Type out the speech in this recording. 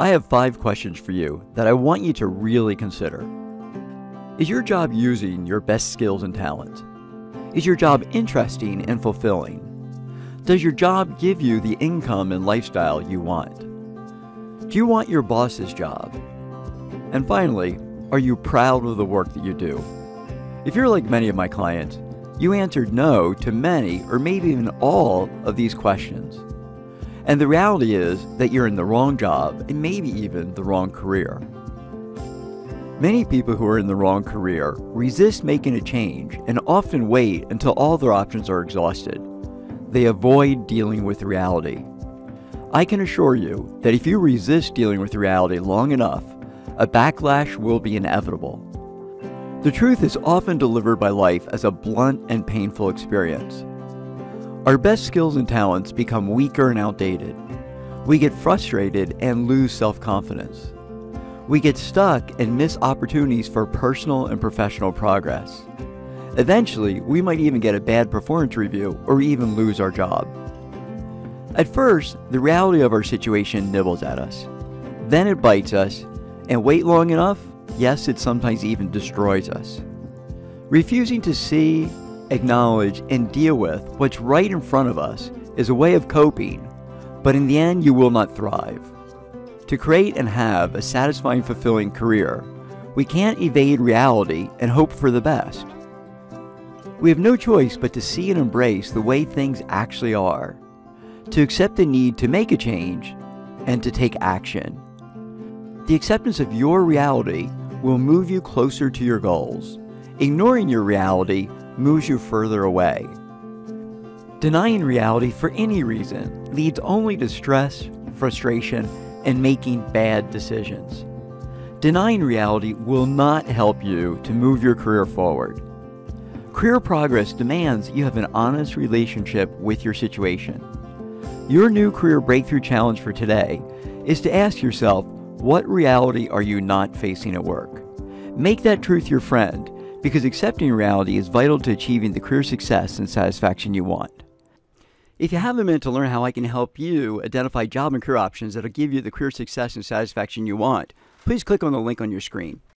I have five questions for you that I want you to really consider. Is your job using your best skills and talents? Is your job interesting and fulfilling? Does your job give you the income and lifestyle you want? Do you want your boss's job? And finally, are you proud of the work that you do? If you're like many of my clients, you answered no to many or maybe even all of these questions. And the reality is that you're in the wrong job and maybe even the wrong career. Many people who are in the wrong career resist making a change and often wait until all their options are exhausted. They avoid dealing with reality. I can assure you that if you resist dealing with reality long enough, a backlash will be inevitable. The truth is often delivered by life as a blunt and painful experience. Our best skills and talents become weaker and outdated. We get frustrated and lose self confidence. We get stuck and miss opportunities for personal and professional progress. Eventually, we might even get a bad performance review or even lose our job. At first, the reality of our situation nibbles at us. Then it bites us, and wait long enough, yes, it sometimes even destroys us. Refusing to see, acknowledge, and deal with what's right in front of us is a way of coping, but in the end, you will not thrive. To create and have a satisfying, fulfilling career, we can't evade reality and hope for the best. We have no choice but to see and embrace the way things actually are, to accept the need to make a change, and to take action. The acceptance of your reality will move you closer to your goals. Ignoring your reality moves you further away. Denying reality for any reason leads only to stress, frustration, and making bad decisions. Denying reality will not help you to move your career forward. Career progress demands you have an honest relationship with your situation. Your new career breakthrough challenge for today is to ask yourself what reality are you not facing at work? Make that truth your friend because accepting reality is vital to achieving the career success and satisfaction you want. If you have a minute to learn how I can help you identify job and career options that'll give you the career success and satisfaction you want, please click on the link on your screen.